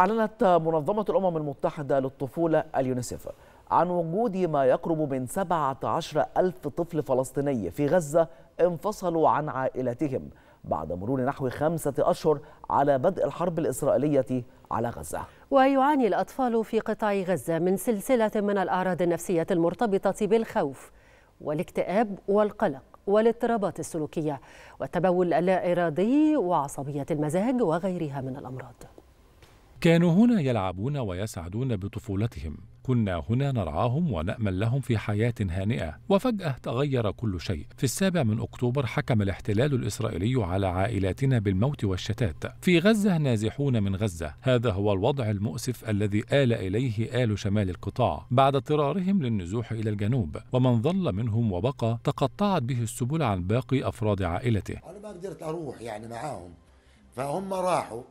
أعلنت منظمة الأمم المتحدة للطفولة اليونيسيف عن وجود ما يقرب من 17 ألف طفل فلسطيني في غزة انفصلوا عن عائلتهم بعد مرور نحو خمسة أشهر على بدء الحرب الإسرائيلية على غزة. ويعاني الأطفال في قطاع غزة من سلسلة من الأعراض النفسية المرتبطة بالخوف والاكتئاب والقلق والاضطرابات السلوكية والتبول اللا إرادي وعصبية المزاج وغيرها من الأمراض. كانوا هنا يلعبون ويسعدون بطفولتهم. كنا هنا نرعاهم ونأمل لهم في حياة هانئة. وفجأة تغير كل شيء. في السابع من أكتوبر حكم الاحتلال الإسرائيلي على عائلاتنا بالموت والشتات. في غزة نازحون من غزة. هذا هو الوضع المؤسف الذي آل إليه آل شمال القطاع. بعد اضطرارهم للنزوح إلى الجنوب. ومن ظل منهم وبقى تقطعت به السبل عن باقي أفراد عائلته. أنا ما قدرت أروح يعني معاهم. فهم راحوا.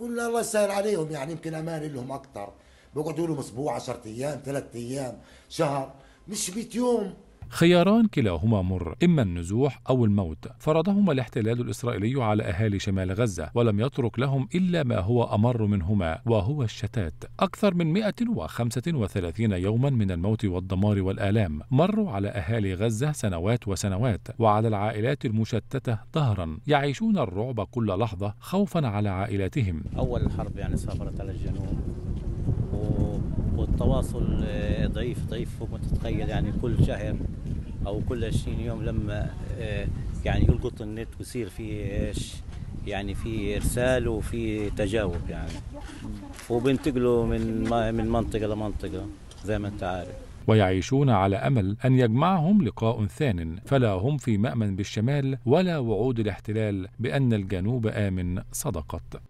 قلنا الله يسهل عليهم يعني يمكن أمان لهم أكثر. بقعدوا لهم أسبوع 10 أيام ثلاث أيام شهر مش 100 يوم. خياران كلاهما مر إما النزوح أو الموت. فرضهما الاحتلال الإسرائيلي على أهالي شمال غزة ولم يترك لهم إلا ما هو أمر منهما وهو الشتات. أكثر من 135 يوما من الموت والدمار والآلام. مروا على أهالي غزة سنوات وسنوات وعلى العائلات المشتتة ظهرا. يعيشون الرعب كل لحظة خوفا على عائلاتهم. أول الحرب يعني صابرت على الجنوب والتواصل ضعيف ضعيف فوق ما تتخيل. يعني كل شهر أو كل 20 يوم لما يعني يلقط النت ويصير في إيش يعني في إرسال وفي تجاوب يعني. وبينتقلوا من من منطقة لمنطقه زي ما أنت عارف. ويعيشون على أمل أن يجمعهم لقاء ثان فلا هم في مأمن بالشمال ولا وعود الاحتلال بأن الجنوب آمن صدقت.